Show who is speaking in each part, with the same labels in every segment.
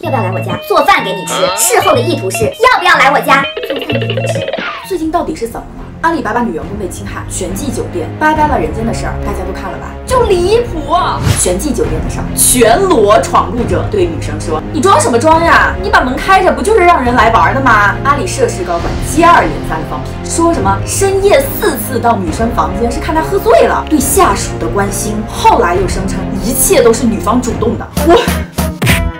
Speaker 1: 要不要来我家做饭给你吃？事后的意图是要不要来我家做饭给你吃？
Speaker 2: 最近到底是怎么了？阿里巴巴女员工被侵害，全季酒店拜拜了人间的事儿，大家都看了吧？就离谱！全季酒店的事儿，全裸闯入者对女生说：“你装什么装呀？你把门开着不就是让人来玩的吗？”阿里涉事高管接二连三的放屁，说什么深夜四次到女生房间是看她喝醉了，对下属的关心。后来又声称一切都是女方主动的。我。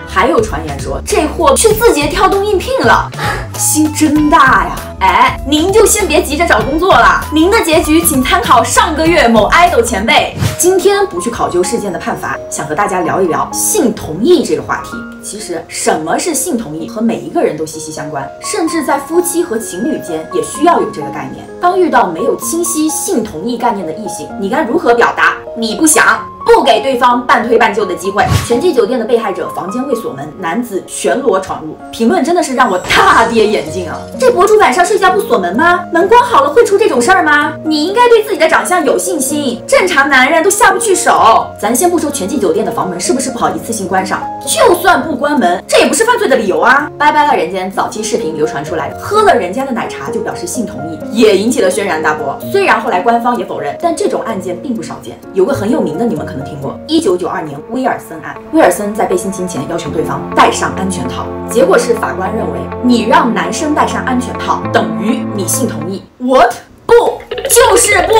Speaker 2: 还有传言说这货去字节跳动应聘了，心真大呀！哎，您就先别急着找工作了，您的结局请参考上个月某 idol 前辈。今天不去考究事件的判罚，想和大家聊一聊性同意这个话题。其实什么是性同意和每一个人都息息相关，甚至在夫妻和情侣间也需要有这个概念。当遇到没有清晰性同意概念的异性，你该如何表达？你不想？不给对方半推半就的机会。全季酒店的被害者房间未锁门，男子全裸闯入，评论真的是让我大跌眼镜啊！这博主晚上睡觉不锁门吗？门关好了会出这种事儿吗？你应该对自己的长相有信心，正常男人都下不去手。咱先不说全季酒店的房门是不是不好一次性关上，就算不关门，这也不是犯罪的理由啊！拜拜了人间早期视频流传出来，喝了人家的奶茶就表示性同意，也引起了轩然大波。虽然后来官方也否认，但这种案件并不少见。有个很有名的，你们可能听过，一九九二年威尔森案。威尔森在被性侵前要求对方戴上安全套，结果是法官认为你让男生戴上安全套等于你性同意。What？不，就是不。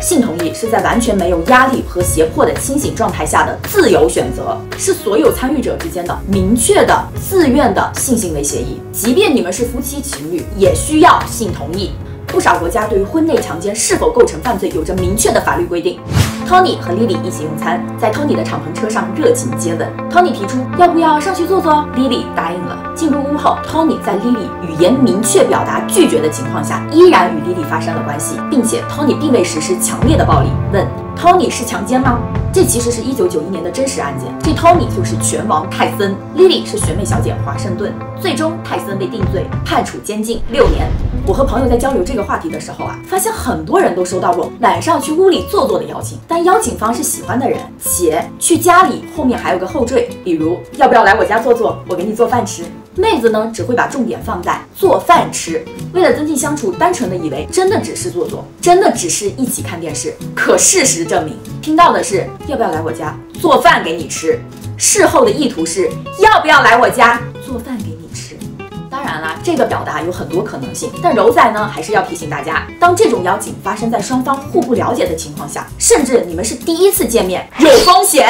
Speaker 2: 性同意是在完全没有压力和胁迫的清醒状态下的自由选择，是所有参与者之间的明确的自愿的性行为协议。即便你们是夫妻情侣，也需要性同意。不少国家对于婚内强奸是否构成犯罪有着明确的法律规定。Tony 和 Lily 一起用餐，在 Tony 的敞篷车上热情接吻。Tony 提出要不要上去坐坐，Lily 答应了。进入屋后，Tony 在 Lily 语言明确表达拒绝的情况下，依然与 Lily 发生了关系，并且 Tony 并未实施强烈的暴力。问 Tony 是强奸吗？这其实是一九九一年的真实案件。这 Tony 就是拳王泰森，Lily 是选美小姐华盛顿。最终泰森被定罪，判处监禁六年。我和朋友在交流这个话题的时候啊，发现很多人都收到过晚上去屋里坐坐的邀请，但邀请方是喜欢的人，且去家里后面还有个后缀，比如要不要来我家坐坐，我给你做饭吃。妹子呢只会把重点放在做饭吃，为了增进相处，单纯的以为真的只是坐坐，真的只是一起看电视。可事实证明，听到的是要不要来我家做饭给你吃，事后的意图是要不要来我家做饭给你。然啦，这个表达有很多可能性，但柔仔呢还是要提醒大家，当这种邀请发生在双方互不了解的情况下，甚至你们是第一次见面，有风险。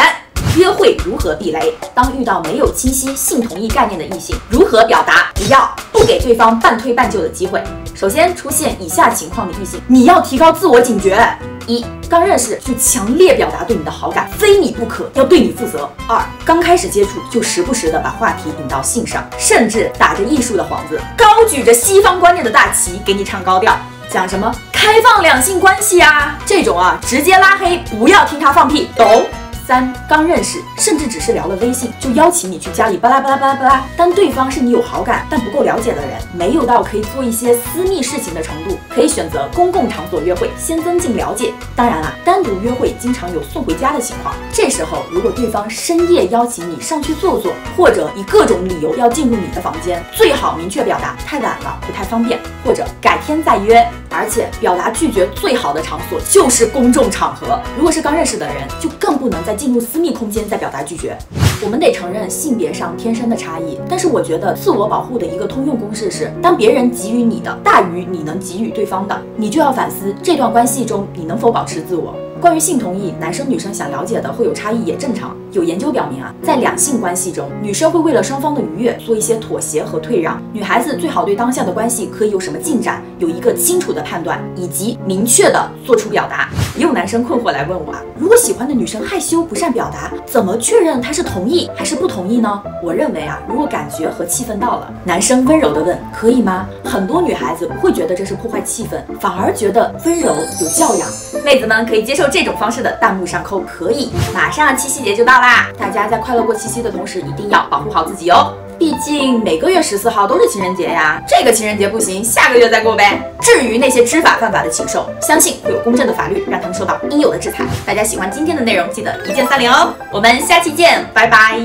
Speaker 2: 约会如何避雷？当遇到没有清晰性同意概念的异性，如何表达？不要不给对方半推半就的机会。首先出现以下情况的异性，你要提高自我警觉。一刚认识就强烈表达对你的好感，非你不可，要对你负责。二刚开始接触就时不时的把话题引到性上，甚至打着艺术的幌子，高举着西方观念的大旗给你唱高调，讲什么开放两性关系啊，这种啊直接拉黑，不要听他放屁，懂？三刚认识，甚至只是聊了微信，就邀请你去家里巴拉巴拉巴拉巴拉。当对方是你有好感但不够了解的人，没有到可以做一些私密事情的程度，可以选择公共场所约会，先增进了解。当然了，单独约会经常有送回家的情况，这时候如果对方深夜邀请你上去坐坐，或者以各种理由要进入你的房间，最好明确表达太晚了，不太方便，或者改天再约。而且表达拒绝最好的场所就是公众场合。如果是刚认识的人，就更不能在进入私密空间再表达拒绝。我们得承认性别上天生的差异，但是我觉得自我保护的一个通用公式是：当别人给予你的大于你能给予对方的，你就要反思这段关系中你能否保持自我。关于性同意，男生女生想了解的会有差异，也正常。有研究表明啊，在两性关系中，女生会为了双方的愉悦做一些妥协和退让。女孩子最好对当下的关系可以有什么进展有一个清楚的判断，以及明确的做出表达。也有男生困惑来问我啊，如果喜欢的女生害羞不善表达，怎么确认她是同意还是不同意呢？我认为啊，如果感觉和气氛到了，男生温柔的问可以吗？很多女孩子会觉得这是破坏气氛，反而觉得温柔有教养。妹子们可以接受这种方式的弹幕上扣可以。马上七夕节就到大家在快乐过七夕的同时，一定要保护好自己哦。毕竟每个月十四号都是情人节呀，这个情人节不行，下个月再过呗。至于那些知法犯法的禽兽，相信会有公正的法律让他们受到应有的制裁。大家喜欢今天的内容，记得一键三连哦。我们下期见，拜拜。